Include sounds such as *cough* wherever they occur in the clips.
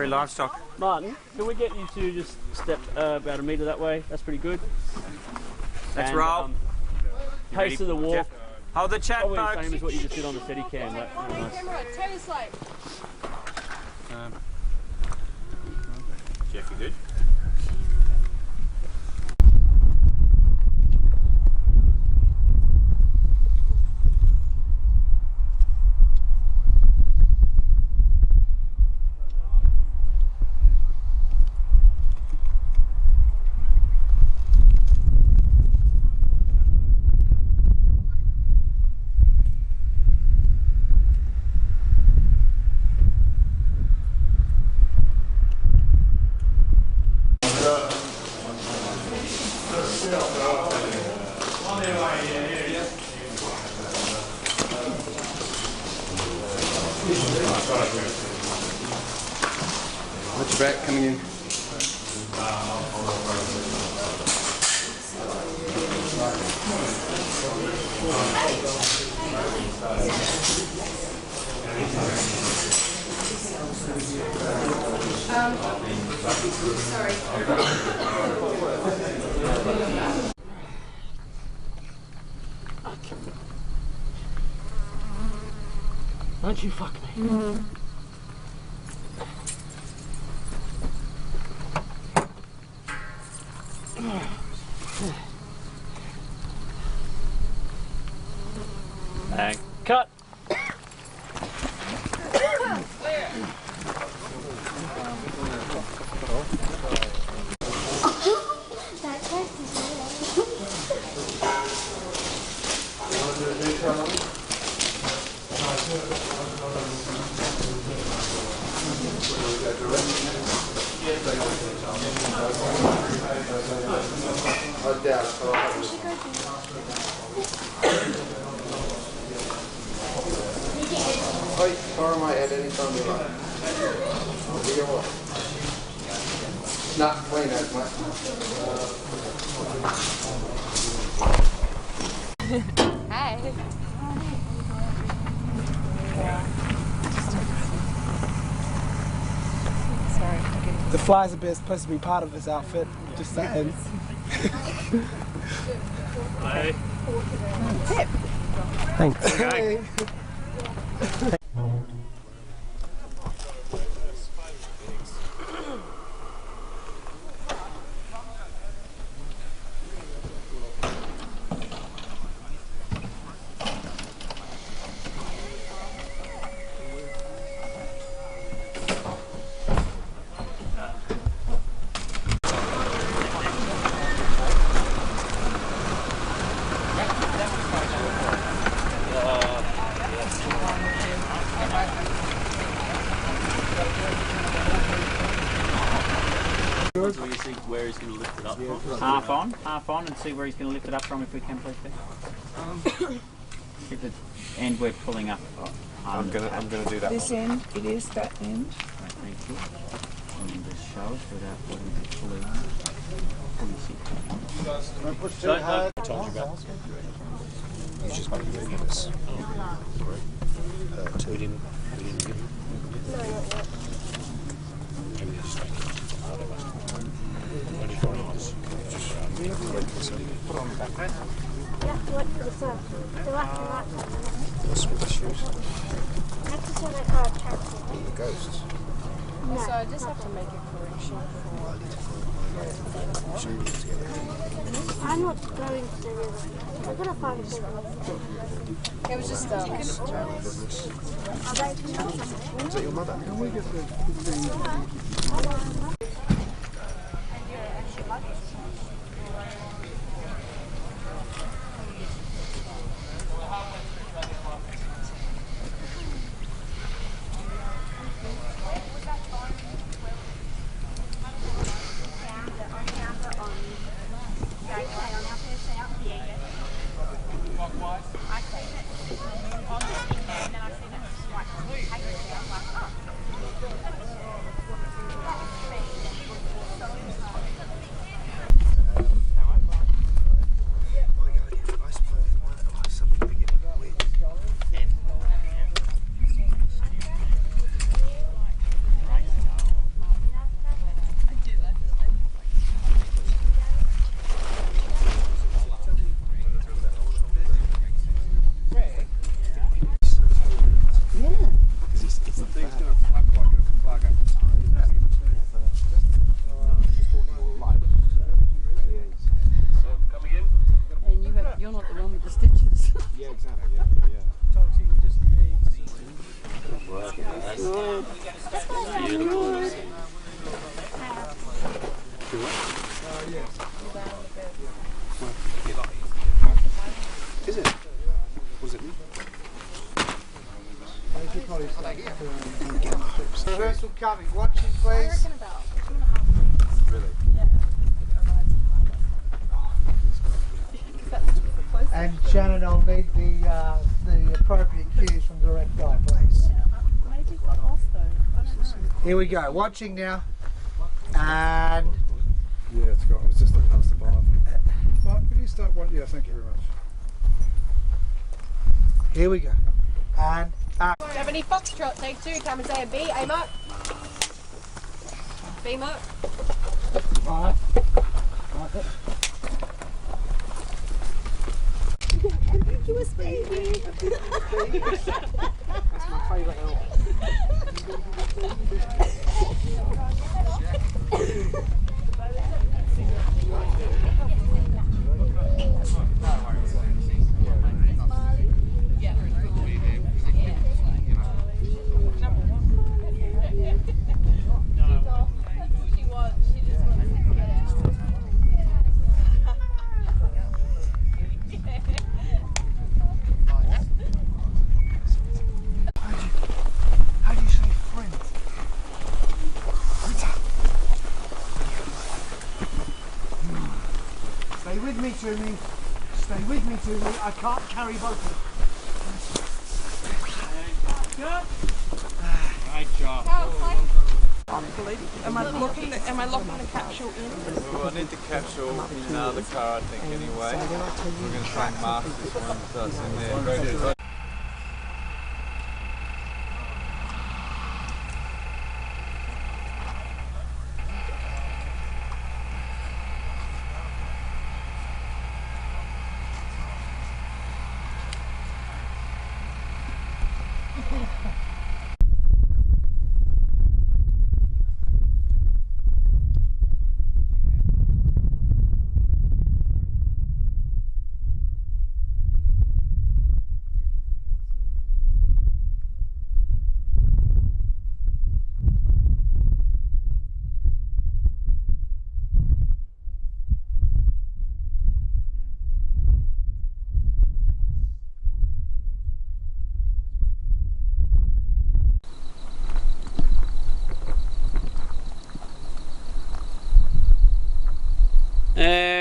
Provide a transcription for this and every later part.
free livestock. Martin, can we get you to just step uh, about a metre that way? That's pretty good. Let's And, roll. um, pace of the walk. Jeff? Hold the chat, Probably the folks. same as what you just did on the steady cam. That, that nice. Camera, Taylor's like. Jeff, you good? Watch your back coming in. Um, Don't you fuck me. Bang. Cut. That test is I doubt it, but I'll have it. Hey, fire away at any time you like. You go what? Nah, clean as mate. Hey. The fly's the best supposed to be part of his outfit. Just saying. Hey. Thanks. Hey. So you see where he's going to lift it up from? Half on, half on, and see where he's going to lift it up from if we can, please. Kev. If it, and we're pulling up. uh, I'm gonna, I'm gonna do that This one. end, it is that end. Right, thank you. And just show without putting it fully on. Let me see. Don't push too Don't- hard. I told you about. You just might be moving this. Uh, two didn't, we didn't give. Maybe they just make it. Whatever. Only foreigners. Just, um, Yeah, what is that? The the. The. So I just have to make a correction for. I'm not going to the. I'm gonna find the river. It was just um. I'll write it down somewhere. Is that your mother? Is it? Was it me? Please. And Shannon, I'll need the uh, the appropriate cues from direct guy, please. Maybe got lost though. I don't know. Here we go. Watching now. And Yeah, it's got. It's just a pass the bar. Mark, could you start one? Yeah, thank you very much. here we go. And uh, Do you have any foxtrot? Take two. Cameras A and B. A mark. B mark. Ambiguous baby. That's my She Thank *laughs* you. Stay with me, Stay with me, Thoomi. I can't carry both of them. Great job. Am I locking the, am I locking the capsule in? Well, I need the capsule in uh, the car, I think, anyway. We're going to try and mask this one so it's in there.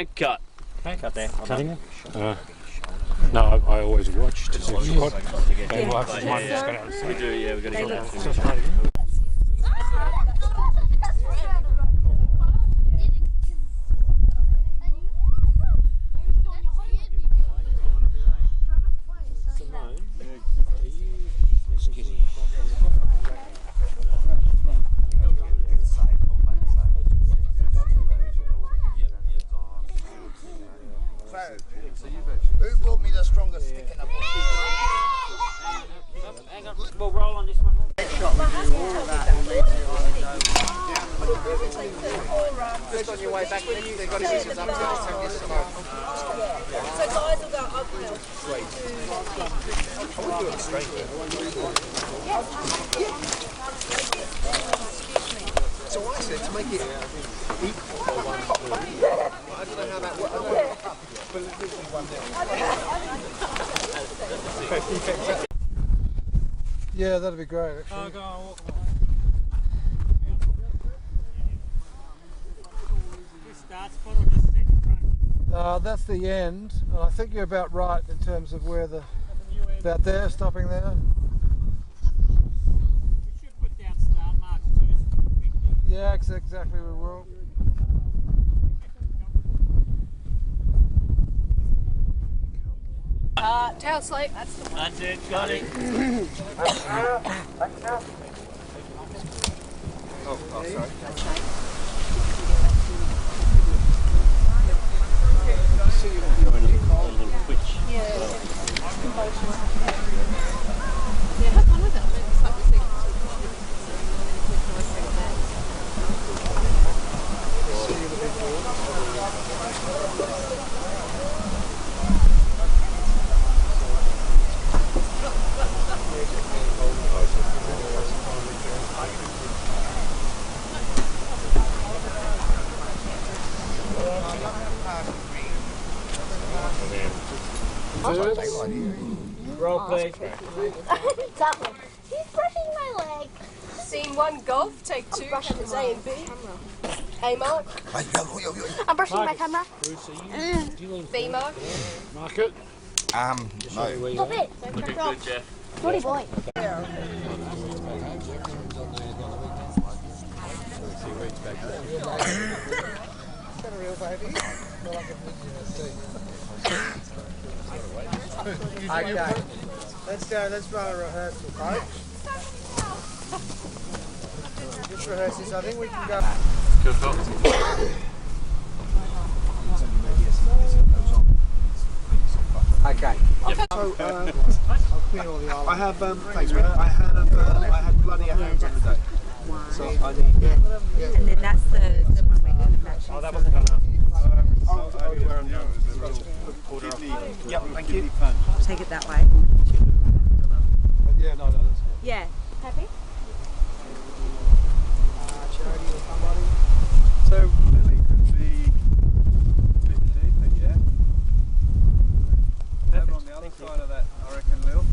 And cut. Cut there. Cutting it? Uh, no, I, I always watch to see what. Hey, well, I might just go down. We do, yeah, we've got to get out. Who brought me the strongest stick in the Hang on, we'll roll on this one. Just on your way back, then you got to use his arms So guys will go uphill. So I said to make it equal. I don't know how that works. I. But it's literally one nil. Yeah, that'd be great. Actually. Uh, that's the end, and I think you're about right in terms of where the about there, stopping there. Yeah, ex- exactly. We will. Uh, tail sleep. That's the one. That's it, got it. *coughs* Yeah, have fun with it. I mean, it's like this thing. Roll, please. *laughs* that. He's brushing my leg. Scene one, golf. Take two, cameras A and B. A mark, I'm brushing my camera. B mark. Mark it. Um, no. Stop it. Looking good, Jeff. Naughty boy. *coughs* *coughs* Okay. Let's go. Let's run a rehearsal, coach. Just rehearse this. I think we can go. Good. Okay. Yep. So, uh, I have, um, thanks. I have, uh, I have bloody hands on the day. So I need. And then that's the, the one we're going to match. Oh, that Yep, thank you. Take it that way. Yeah, no, no. Happy? Yeah? Over on the other side of that, I reckon, Lil.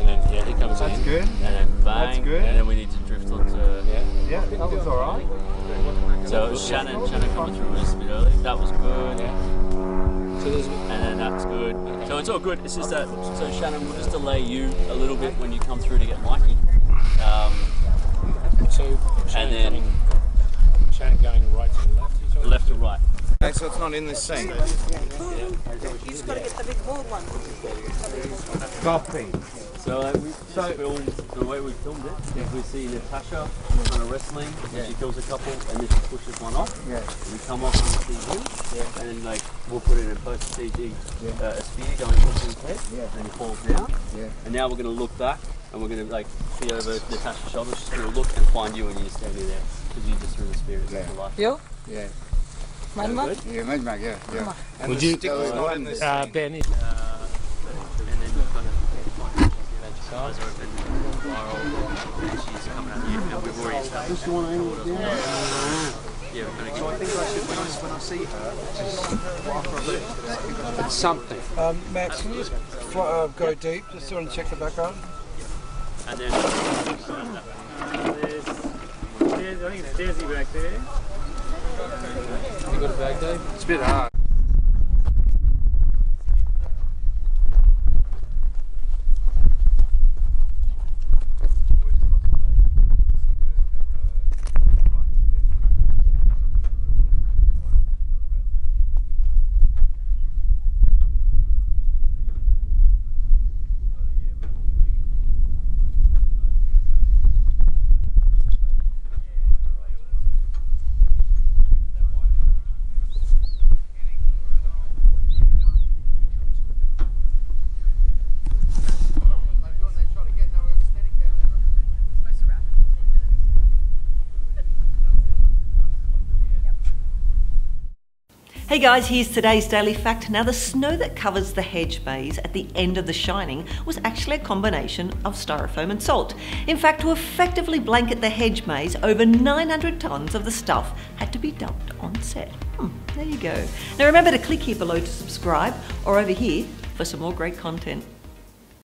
And then yeah, he comes That's in. good. And then bang. That's good. And then we need to drift onto. Yeah. Yeah, that was all right. So it was Shannon, Shannon coming through just a bit early. That was good. So And then that's good. So it's all good. It's just that. So Shannon, we'll just delay you a little bit when you come through to get Mikey. Um, so and then Shannon going right to left. left to right. Okay, so it's not in this scene. You just got to get the big board one. Copy. So uh, we so, film the way we filmed it. If we see Natasha kind of wrestling, and she kills a couple, and then she pushes one off. Yeah. We come off on the CG, and like we'll put it in post CG uh, a spear going across his head, and he falls down. Yeah. And now we're going to look back, and we're going to like see over Natasha's shoulder. She's going to look and find you, and you're standing there because you just threw the spear into Yeah. life. You? Yeah. Mine, mine? Yeah, maybe, mate, yeah, yeah. And Would the you- stick was not in this Uh, scene. Ben, is- Uh, and then you kind of find her eyes are open, viral, and she's coming at you, and we've already established that. Yeah, we're going to So I think I should, when I, when I see her, just after I look, it's something. Um, Max, can you just fly, uh, go deep? Just want to check the background. And then there's, there's, I think it's Desi back there. You got a bag, Dave? it's a bit hard. Hey guys, here's today's daily fact. Now, the snow that covers the hedge maze at the end of The Shining was actually a combination of styrofoam and salt. In fact, to effectively blanket the hedge maze, over 900 tonnes of the stuff had to be dumped on set. Hmm, there you go. Now, remember to click here below to subscribe or over here for some more great content.